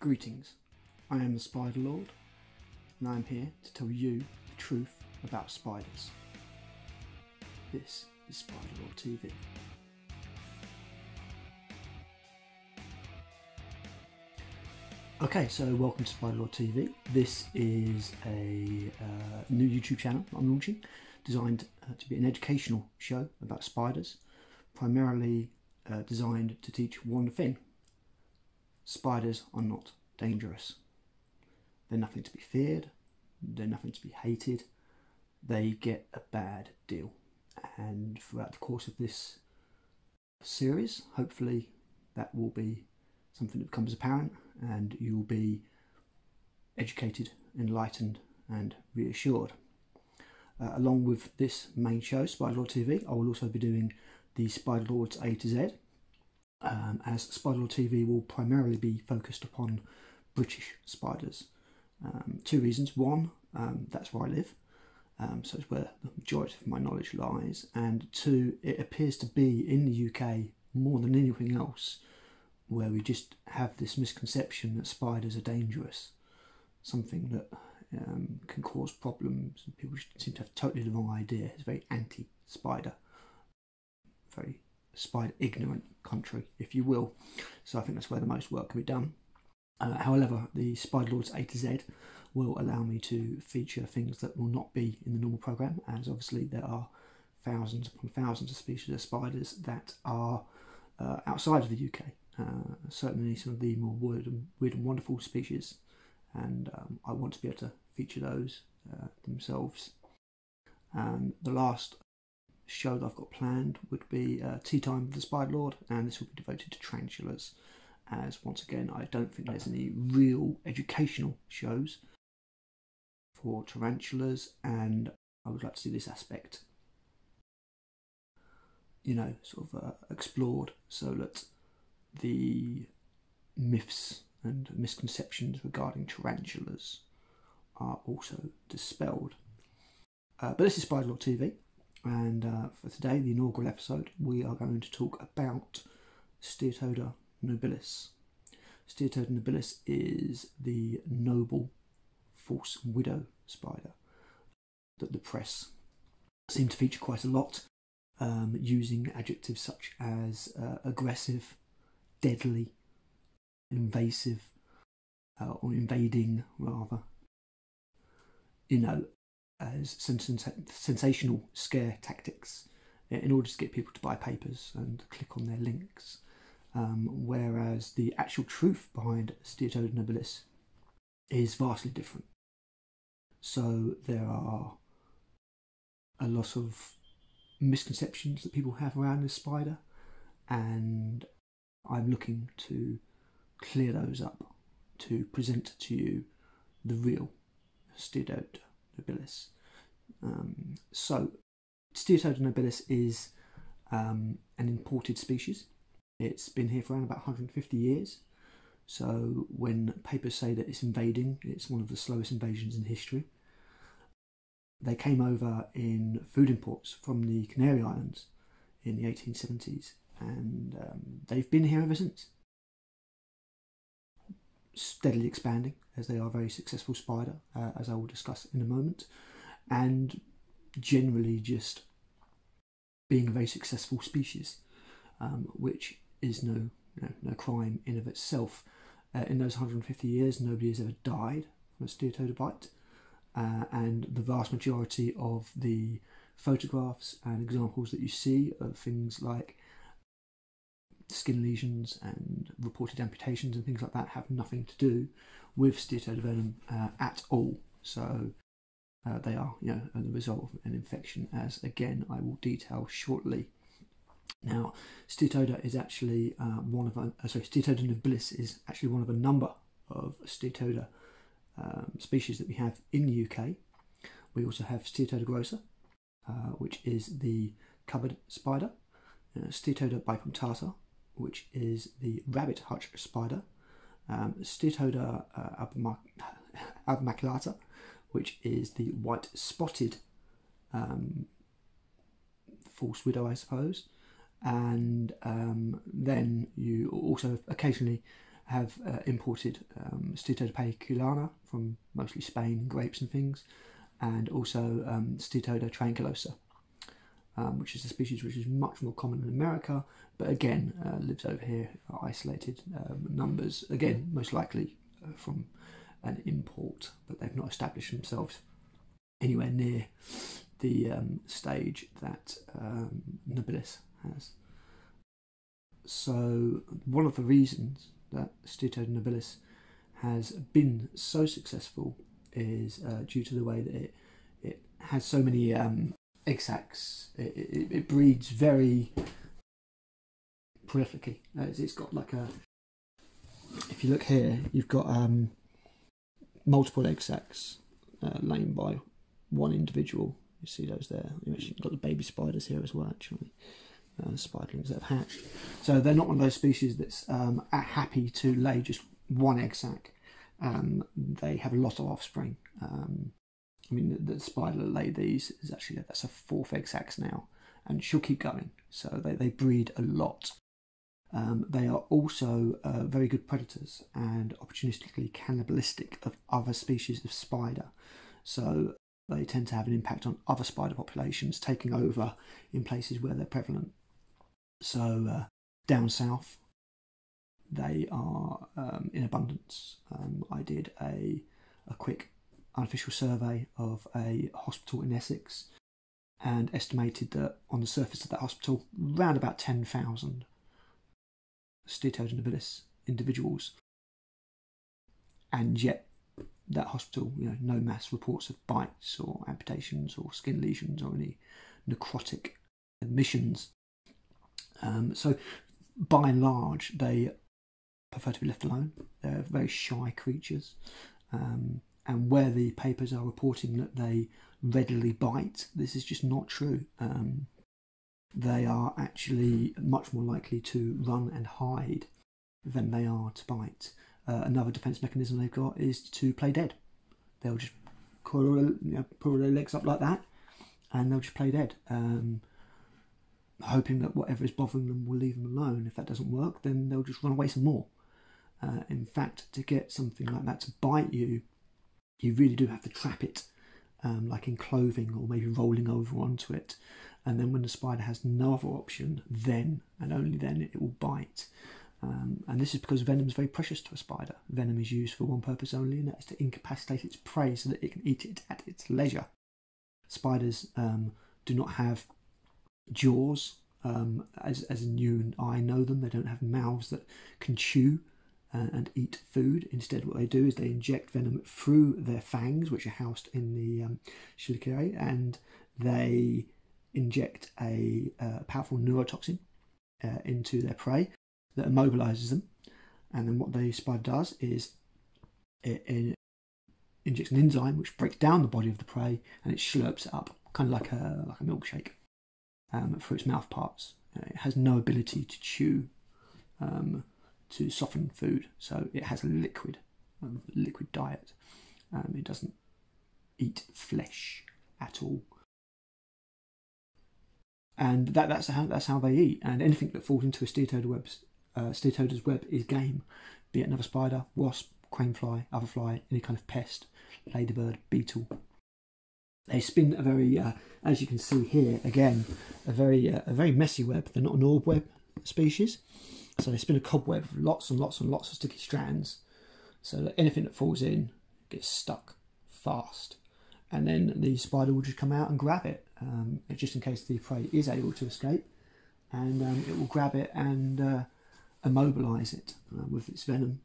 Greetings, I am the Spider Lord, and I am here to tell you the truth about spiders. This is Spider Lord TV. Okay, so welcome to Spider Lord TV. This is a uh, new YouTube channel I'm launching, designed uh, to be an educational show about spiders, primarily uh, designed to teach one thing spiders are not dangerous. They're nothing to be feared, they're nothing to be hated, they get a bad deal. And throughout the course of this series, hopefully, that will be something that becomes apparent and you'll be educated, enlightened, and reassured. Uh, along with this main show, Spider Lord TV, I will also be doing the Spider Lords A to Z, um, as Spider TV will primarily be focused upon British spiders. Um, two reasons. One, um, that's where I live, um, so it's where the majority of my knowledge lies. And two, it appears to be in the UK more than anything else where we just have this misconception that spiders are dangerous, something that um, can cause problems. People seem to have totally the wrong idea. It's very anti-spider, very spider ignorant country, if you will. So I think that's where the most work can be done. Uh, however, the Spider Lords A to Z will allow me to feature things that will not be in the normal program, as obviously there are thousands upon thousands of species of spiders that are uh, outside of the UK. Uh, certainly, some of the more weird and, weird and wonderful species, and um, I want to be able to feature those uh, themselves. And the last show that I've got planned would be uh, Tea Time with the Spider Lord, and this will be devoted to tarantulas. As once again, I don't think there's any real educational shows for tarantulas, and I would like to see this aspect, you know, sort of uh, explored so that the myths and misconceptions regarding tarantulas are also dispelled. Uh, but this is Spider Lord TV, and uh, for today, the inaugural episode, we are going to talk about Steatoda nobilis. Steatoda nobilis is the noble false widow spider that the press seem to feature quite a lot, um, using adjectives such as uh, aggressive, deadly, invasive, uh, or invading rather. You know, as sensational scare tactics in order to get people to buy papers and click on their links. Um, whereas the actual truth behind Steatoda nobilis is vastly different. So there are a lot of misconceptions that people have around this spider, and I'm looking to clear those up to present to you the real Steatoda nobilis. Um, so, Steatoda nobilis is um, an imported species. It's been here for around about 150 years. So, when papers say that it's invading, it's one of the slowest invasions in history. They came over in food imports from the Canary Islands in the 1870s, and um, they've been here ever since steadily expanding as they are a very successful spider, uh, as I will discuss in a moment, and generally just being a very successful species, um, which is no you know, no crime in of itself. Uh, in those 150 years, nobody has ever died from a steatoda bite, uh, and the vast majority of the photographs and examples that you see of things like skin lesions and reported amputations and things like that have nothing to do with steatoda venom uh, at all. So uh, they are, you know, the result of an infection, as again I will detail shortly. Now, Steatoda is actually uh, one of a, uh, sorry, Steatoda nobilis is actually one of a number of Steatoda um, species that we have in the UK. We also have Steatoda grossa, uh, which is the cupboard spider, uh, bipunctata, which is the rabbit hutch spider, um, Steatoda uh, albimaculata, which is the white spotted um, false widow, I suppose. And um, then you also occasionally have uh, imported um, paykulliana from mostly Spain, grapes and things, and also um, Steatoda triangulosa, um, which is a species which is much more common in America, but again uh, lives over here, isolated um, numbers, again most likely uh, from an import, but they've not established themselves anywhere near the um, stage that um, Nobilis has. So one of the reasons that Steatoda nobilis has been so successful is uh, due to the way that it it has so many um, egg sacs. It, it, it, breeds very prolifically. It's got like a. If you look here, you've got um, multiple egg sacs uh, lain by one individual. You see those there. You've actually got the baby spiders here as well, actually uh, spiderlings that have hatched. So they're not one of those species that's um, happy to lay just one egg sac. Um, they have a lot of offspring. Um, I mean, the, the, spider that laid these is actually that's a fourth egg sac now, and she'll keep going. So they, they breed a lot. Um, they are also uh, very good predators and opportunistically cannibalistic of other species of spider. So they tend to have an impact on other spider populations, taking over in places where they're prevalent. So uh, down south, they are um, in abundance. Um, I did a a quick unofficial survey of a hospital in Essex and estimated that on the surface of that hospital, around about 10,000 Steatoda nobilis individuals. And yet, that hospital, you know, no mass reports of bites or amputations or skin lesions or any necrotic admissions um, so, by and large, they prefer to be left alone. They're very shy creatures. Um, and where the papers are reporting that they readily bite, this is just not true. Um, they are actually much more likely to run and hide than they are to bite. Uh, another defense mechanism they've got is to play dead. They'll just you know, pull their legs up like that and they'll just play dead. Um, hoping that whatever is bothering them will leave them alone. If that doesn't work, then they'll just run away some more. Uh, in fact, to get something like that to bite you, you really do have to trap it, um, like in clothing or maybe rolling over onto it. And then when the spider has no other option, then and only then it will bite. Um, and this is because venom is very precious to a spider. Venom is used for one purpose only, and that is to incapacitate its prey so that it can eat it at its leisure. Spiders um, do not have jaws um, as, as you and I know them. They don't have mouths that can chew uh, and eat food. Instead, what they do is they inject venom through their fangs, which are housed in the um, and they inject a uh, powerful neurotoxin uh, into their prey that immobilizes them. And then what the spider does is it, it, injects an enzyme which breaks down the body of the prey and it slurps it up, kind of like a like a milkshake um, for its mouth parts. Uh, it has no ability to chew um, to soften food, so it has a liquid, um, liquid diet. Um, it doesn't eat flesh at all, and that, that's how that's how they eat. And anything that falls into a steatoda web's uh, web is game, be it another spider, wasp, crane fly, other fly, any kind of pest, ladybird, beetle, they spin a very, uh, as you can see here, again, a very uh, a very messy web. They're not an orb web species, so they spin a cobweb of lots and lots and lots of sticky strands, so that anything that falls in gets stuck fast, and then the spider will just come out and grab it, um, just in case the prey is able to escape, and um, it will grab it and uh, immobilize it uh, with its venom,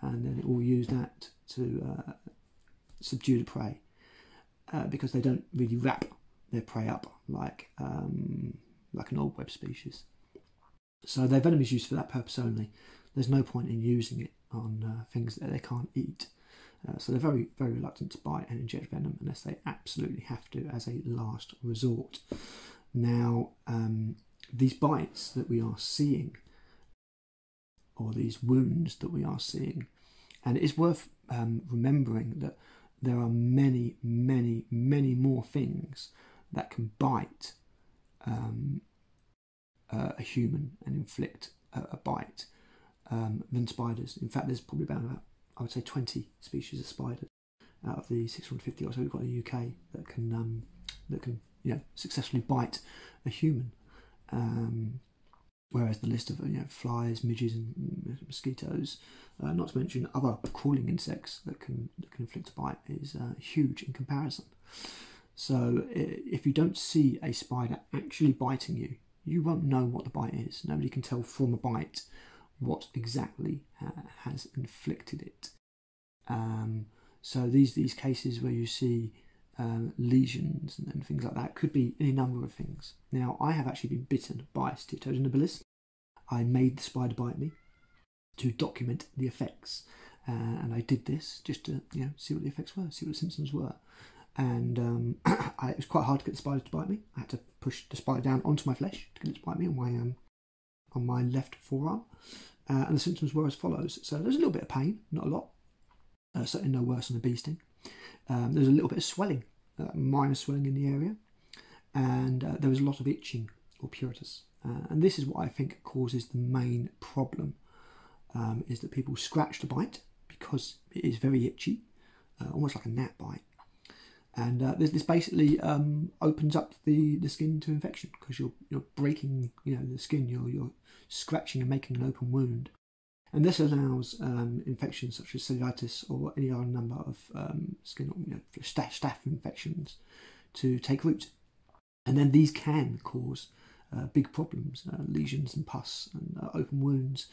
and then it will use that to uh, subdue the prey uh, because they don't really wrap their prey up like um, like an orb web species. So their venom is used for that purpose only. There's no point in using it on uh, things that they can't eat. Uh, so they're very, very reluctant to bite and inject venom unless they absolutely have to as a last resort. Now, um, these bites that we are seeing, or these wounds that we are seeing, and it is worth um, remembering that there are many, many, many more things that can bite um, uh, a human and inflict a, a bite. um, than spiders. In fact, there's probably about, I would say, 20 species of spiders out of the 650 or so we've got in the UK that can um, that can you know successfully bite a human. Um, whereas the list of you know flies, midges, and mosquitoes, uh, not to mention other crawling insects that can that can inflict a bite, is uh, huge in comparison. So if you don't see a spider actually biting you, you won't know what the bite is. Nobody can tell from a bite what exactly uh, has inflicted it. Um, so these these cases where you see um, lesions and, and, things like that could be any number of things. Now I have actually been bitten by a Steatoda nobilis. I made the spider bite me to document the effects, uh, and I did this just to you know see what the effects were, see what the symptoms were and um, I, it was quite hard to get the spider to bite me. I had to push the spider down onto my flesh to get it to bite me on my um, on my left forearm, uh, and the symptoms were as follows. So there's a little bit of pain, not a lot, uh, certainly no worse than a bee sting. Um, there was a little bit of swelling, uh, minor swelling in the area, and uh, there was a lot of itching or pruritus. Uh, and this is what I think causes the main problem: um, is that people scratch the bite because it is very itchy, uh, almost like a gnat bite and uh, this, this basically um, opens up the, the skin to infection because you're you're breaking you know the skin you're you're scratching and making an open wound. And this allows um, infections such as cellulitis or any other number of um, skin you know, staph, staph infections to take root. And then these can cause uh, big problems uh, lesions and pus and uh, open wounds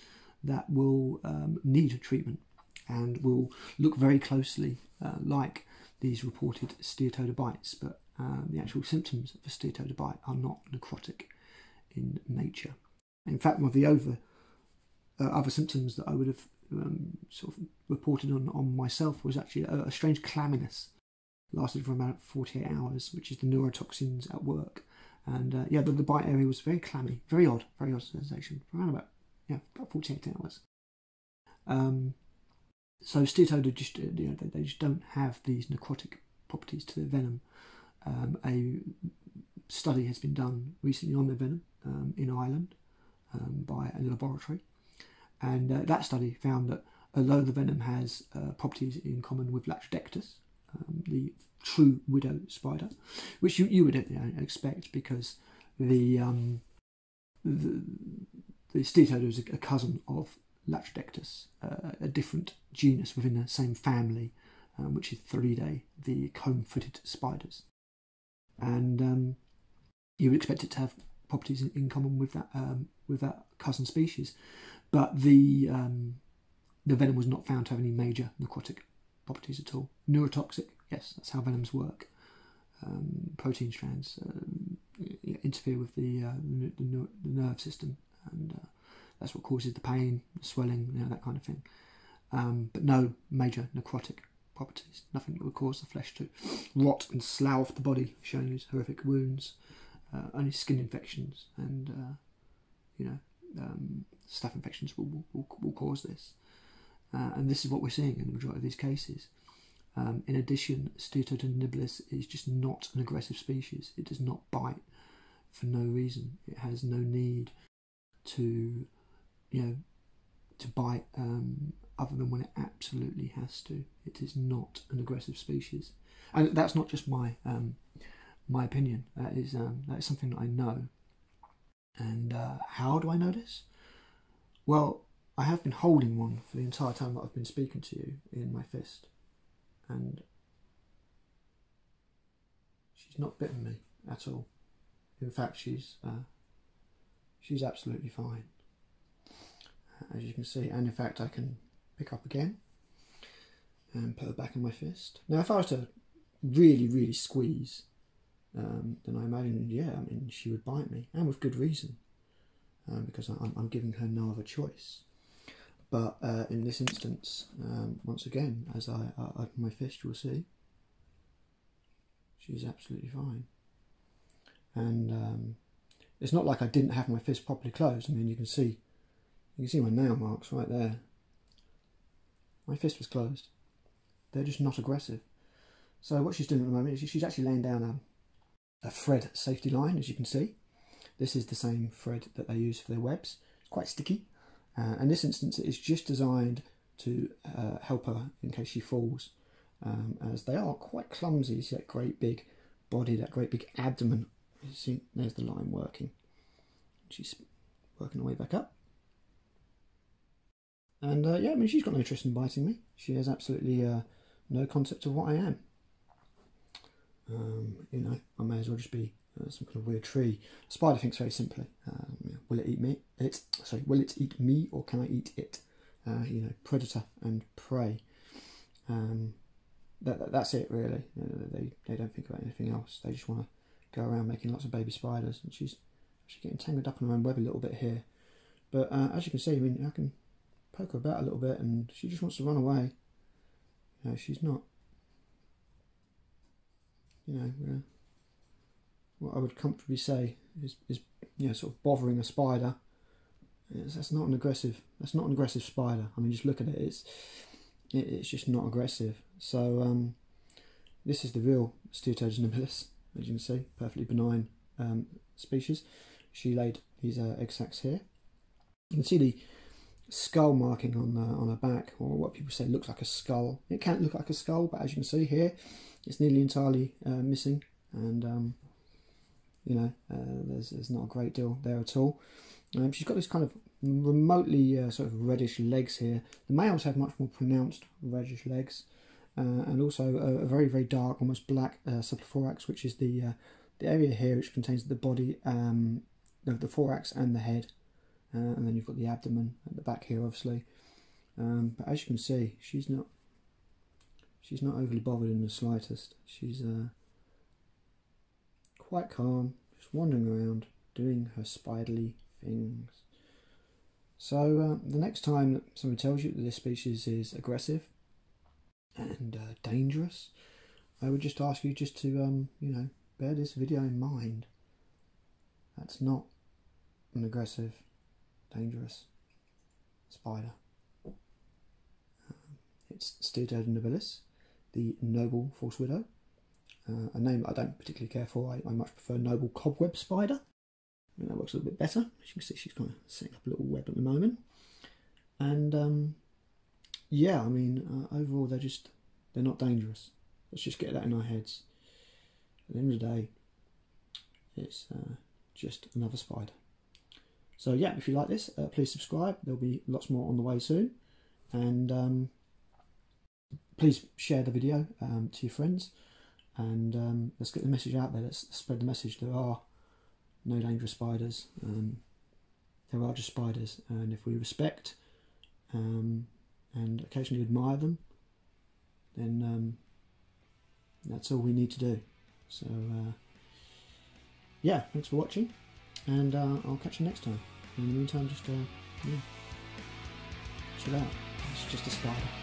that will um, need treatment and will look very closely uh, like these reported steatoda bites, but um, the actual symptoms of a steatoda bite are not necrotic in nature. In fact, one of the over, uh, other symptoms that I would have um, sort of reported on, on myself was actually a, a strange clamminess. Lasted for about 48 hours, which is the neurotoxins at work. And uh, yeah, the, the, bite area was very clammy, very odd, very odd sensation, for around about, yeah, about 48 hours. Um, so steatoda just uh, you know they, they, just don't have these necrotic properties to their venom. Um, a study has been done recently on their venom um, in Ireland um, by a laboratory, and uh, that study found that although the venom has uh, properties in common with Latrodectus, um, the true widow spider, which you, you would expect because the um, the, the steatoda is a cousin of Latrodectus, uh, a different genus within the same family, um, which is Theridiidae, the comb-footed spiders. And um, you would expect it to have properties in, in common with that um, with that cousin species, but the um, the venom was not found to have any major necrotic properties at all. Neurotoxic, yes, that's how venoms work. Um, protein strands uh, interfere with the, uh, the, the, nerve system and uh, that's what causes the pain, the swelling, you know, that kind of thing. Um, but no major necrotic properties, nothing that would cause the flesh to rot and slough off the body, showing these horrific wounds. Uh, only skin infections and, uh, you know, um, staph infections will, will, will cause this. Uh, and this is what we're seeing in the majority of these cases. Um, in addition, Steatoda nobilis is just not an aggressive species. It does not bite for no reason. It has no need to you know, to bite um, other than when it absolutely has to. It is not an aggressive species, and that's not just my um, my opinion. That is um, that is something that I know. And uh, how do I know this? Well, I have been holding one for the entire time that I've been speaking to you in my fist, and she's not bitten me at all. In fact, she's uh, she's absolutely fine as you can see. And in fact I can pick up again and put her back in my fist. Now if I was to really really squeeze um, then I imagine yeah I mean she would bite me and with good reason um, because I'm, I'm, giving her no other choice. But uh, in this instance um, once again as I, I open my fist you'll see she's absolutely fine. And um, it's not like I didn't have my fist properly closed. I mean you can see you can see my nail marks right there. My fist was closed. They're just not aggressive. So what she's doing at the moment is she's actually laying down a, a thread safety line, as you can see. This is the same thread that they use for their webs. It's quite sticky. Uh, in this instance, it is just designed to uh, help her in case she falls, um, as they are quite clumsy. See that great big body, that great big abdomen. You see, there's the line working. She's working her way back up. And uh, yeah, I mean, she's got no interest in biting me. She has absolutely uh, no concept of what I am. Um, you know, I may as well just be uh, some kind of weird tree. A spider thinks very simply: um, will it eat me? It sorry, will it eat me or can I eat it? Uh, you know, predator and prey. Um, that, that, that's it really. You know, they they don't think about anything else. They just want to go around making lots of baby spiders. And she's she's getting tangled up in her own web a little bit here. But uh, as you can see, I mean, I can poke her about a little bit, and she just wants to run away. You know, she's not. You know, uh, what I would comfortably say is, is you know, sort of bothering a spider. It's, that's not an aggressive. That's not an aggressive spider. I mean, just look at it. It's it, it's just not aggressive. So um, this is the real Steatoda nobilis, as you can see, perfectly benign um, species. She laid these uh, egg sacs here. You can see the skull marking on the, on her back, or what people say looks like a skull. It can't look like a skull, but as you can see here, it's nearly entirely uh, missing, and um, you know, uh, there's, there's not a great deal there at all. Um, she's got this kind of remotely uh, sort of reddish legs here. The males have much more pronounced reddish legs, uh, and also a, a, very very dark, almost black uh, subthorax, which is the uh, the area here which contains the body, um, the, the thorax and the head, uh, and then you've got the abdomen at the back here, obviously. Um, but as you can see, she's not she's not overly bothered in the slightest. She's uh, quite calm, just wandering around, doing her spiderly things. So uh, the next time that someone tells you that this species is aggressive and uh, dangerous, I would just ask you just to, um, you know, bear this video in mind. That's not an aggressive, dangerous spider. Um, it's Steatoda nobilis, the noble false widow. Uh, a name I don't particularly care for. I, I much prefer noble cobweb spider. I mean, that works a little bit better. As you can see, she's kind of setting up a little web at the moment. And um, yeah, I mean, uh, overall, they're just they're not dangerous. Let's just get that in our heads. At the end of the day, it's uh, just another spider. So yeah, if you like this, uh, please subscribe. There'll be lots more on the way soon, and um, please share the video um, to your friends and um, let's get the message out there. Let's spread the message. There are no dangerous spiders. Um, there are just spiders, and if we respect um, and occasionally admire them, then that's all we need to do. So, uh, yeah, thanks for watching, and uh, I'll catch you next time. In the meantime, just uh, yeah, chill out. It's just a spider.